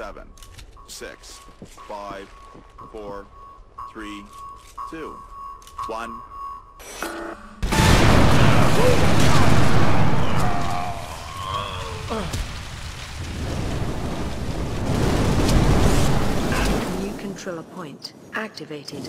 seven, six, five, four, three, two, one. New control point activated.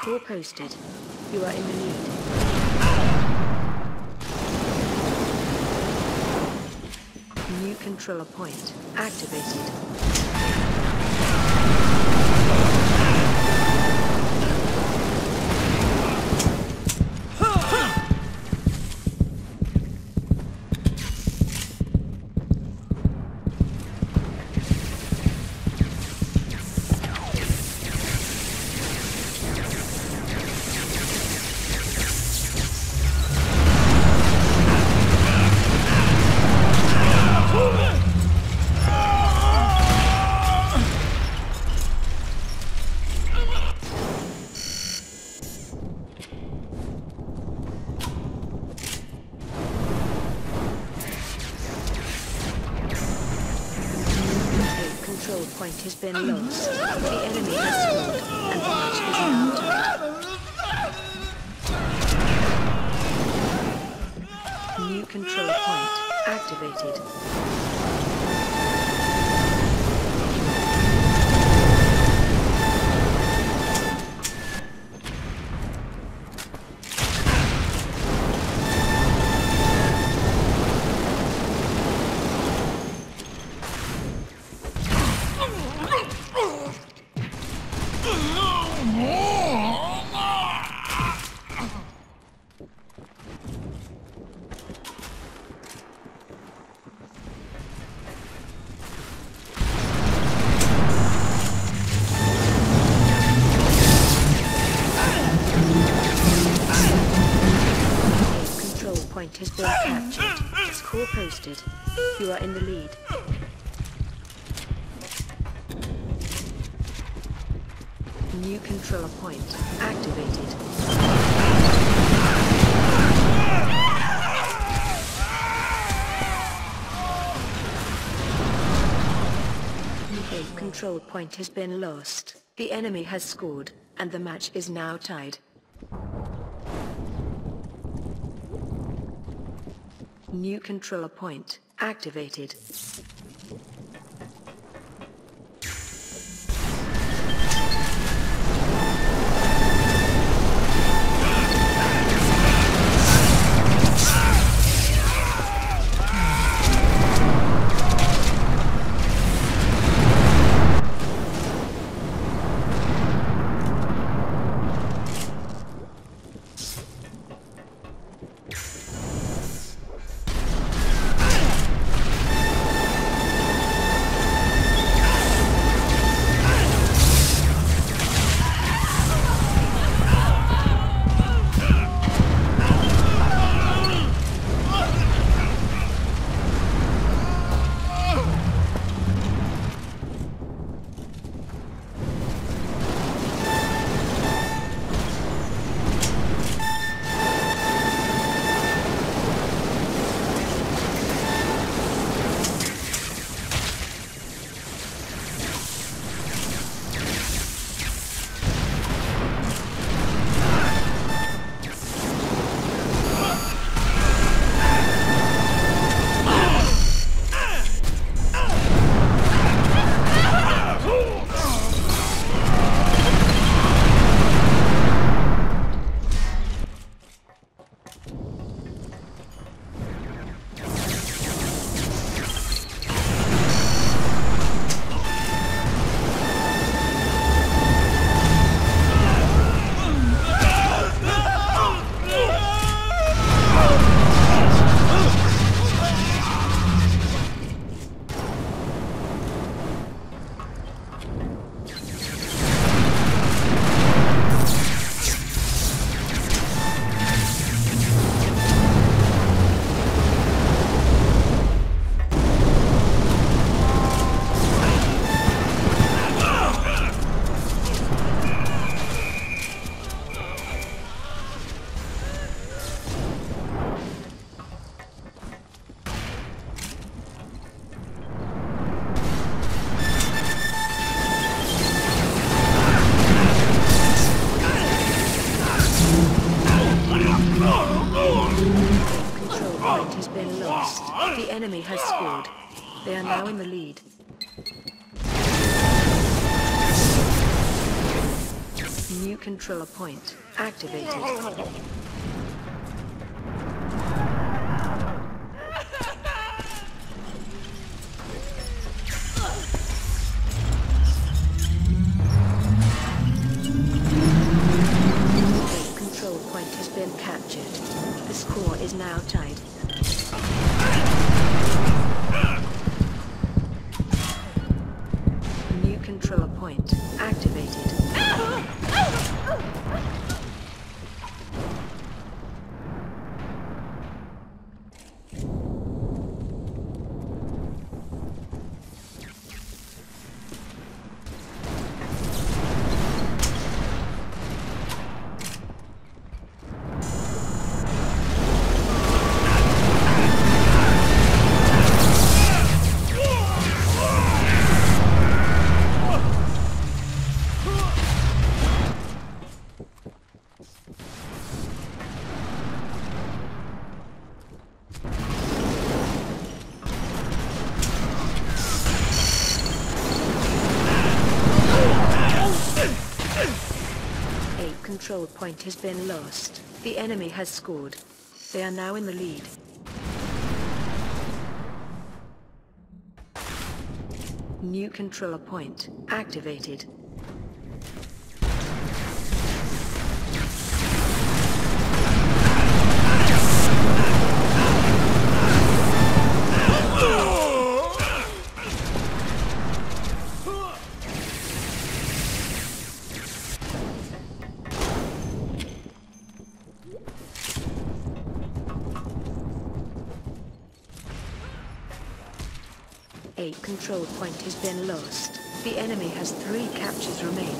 Score posted. You are in the lead. New control point activated. Point has been lost. The enemy has scored, and the match is. New control point activated. Are in the lead. New control point activated. Control point has been lost. The enemy has scored, and the match is now tied. New control point activated. enemy has scored. They are now in the lead. New control point activated. Point has been lost. The enemy has scored. They are now in the lead. New control point activated. A control point has been lost. The enemy has three captures remaining.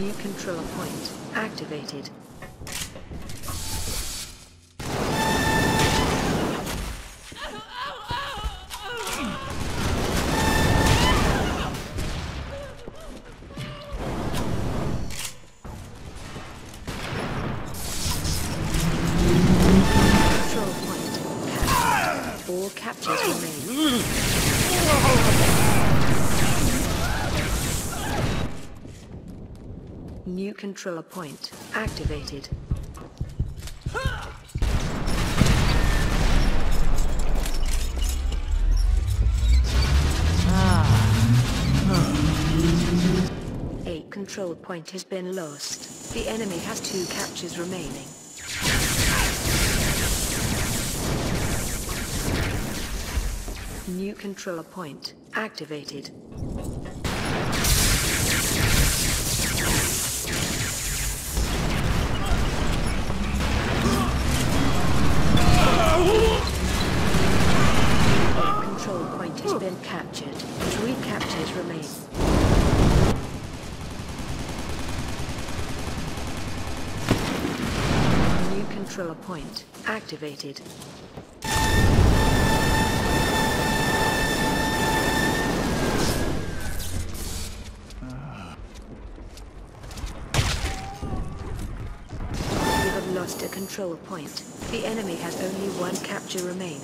New control point activated. New control point activated. Ah. A control point has been lost. The enemy has two captures remaining. New control point activated. New control point activated. Lost a control point. The enemy has only one capture remaining.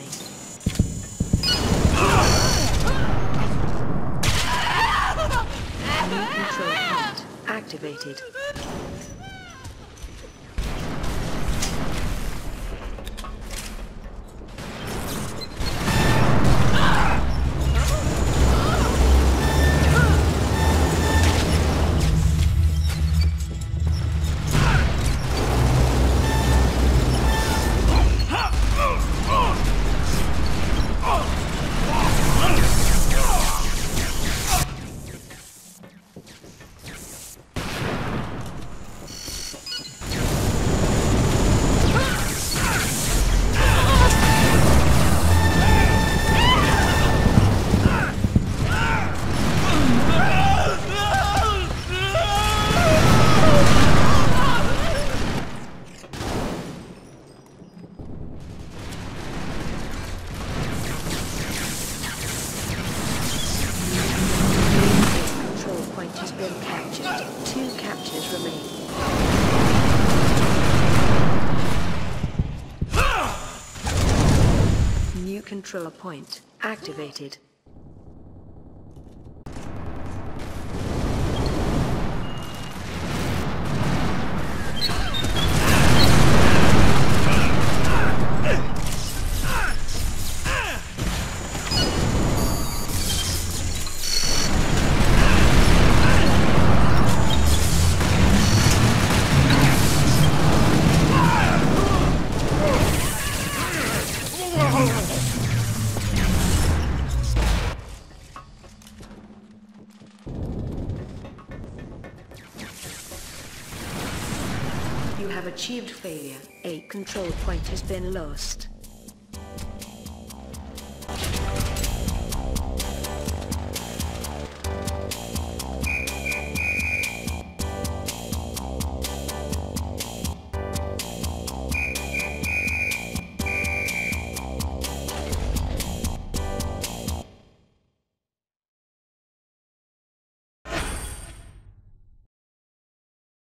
New control point activated. Control point activated. Control point has been lost.